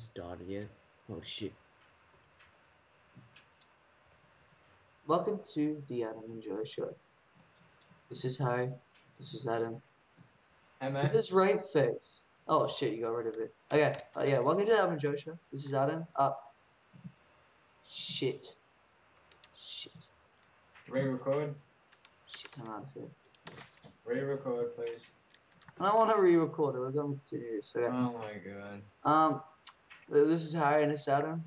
started yet? Oh shit. Welcome to the Adam and Joe Show. This is Harry. This is Adam. Hey With mate. this right face. Oh shit, you got rid of it. Okay, uh, yeah, welcome to the Adam and Joe Show. This is Adam. Uh, shit. Shit. Re-record. Shit, I'm out of here. Re-record, please. I don't want to re-record it. We're going to do this. Okay. Oh my god. Um, th- this is Harry and it's Adam,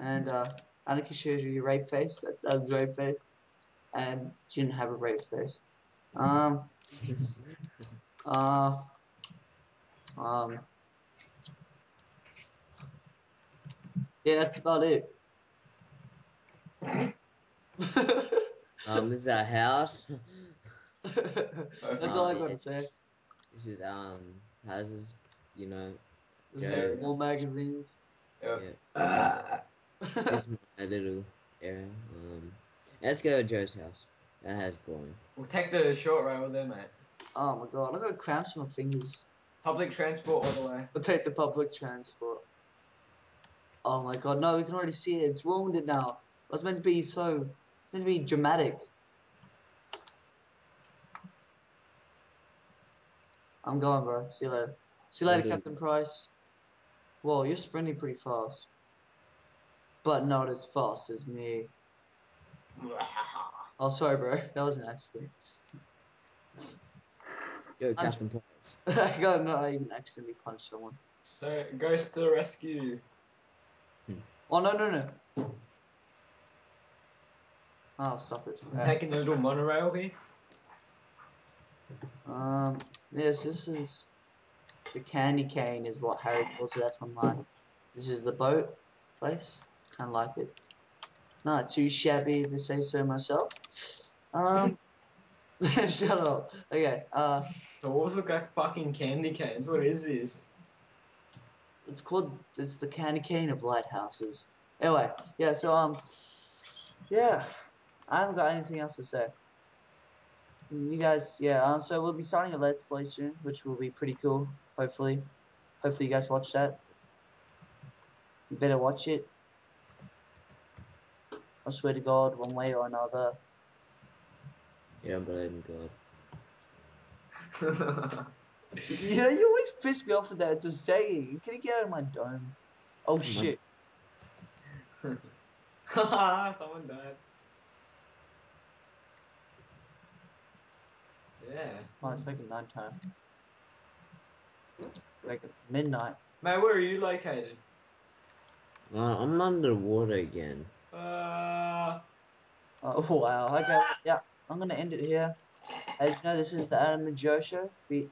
and uh, Annika shows you your right face. That's Adam's right face, and you didn't have a right face. Um, uh, um, yeah, that's about it. Um, this is our house. that's all I got to say. This is um houses, you know. This Yeah. more magazines. Yeah. Yeah. This is my little area. Um, let's go to Joe's house. That has boring. We'll take the short rail there, mate. Oh my god, I got cramps in my fingers. Public transport all the way. I'll take the public transport. Oh my god, no, we can already see it. It's ruined it now. It was meant to be so, meant to be dramatic. I'm going, bro. See you later. See you later, Captain Price. Whoa, you're sprinting pretty fast. But not as fast as me. Oh, sorry, bro. That was an accident. Yo, I'm- Captain Price. I got not even accidentally punched someone. so, Ghost to the rescue. Oh, no, no, no. Oh, stop it. I'm taking the little monorail here. Um, yes, this is the candy cane is what Harry calls it. That's my line. This is the boat place. Kind of like it. Not too shabby if I say so myself. Um, shut up. Okay. Uh, The walls look like fucking candy canes. What is this? it's called it's the candy cane of lighthouses. Anyway, yeah. So um, yeah, I haven't got anything else to say. You guys, yeah. Um, so we'll be starting a let's play soon, which will be pretty cool. Hopefully, hopefully you guys watch that. You better watch it. I swear to God, one way or another. Yeah, I'm God. Yeah, you always piss me off with that. It's a saying. Can you get out of my dome? Oh shit. Someone died. Yeah. Oh, it's making night time. Like midnight. Mate, where are you located? Uh, I'm underwater again. Uh, Oh wow. Okay. Yeah. I'm gonna end it here. As you know, this is the Adam and Joe show. Fe-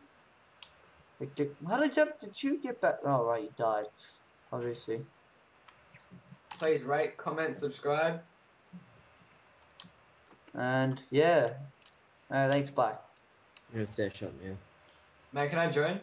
Victor, how did you, did you get back? Oh right, you died. Obviously. please rate, comment, subscribe. And yeah. Uh, thanks. Bye. I'm gonna stay shot now. Mate, can I join?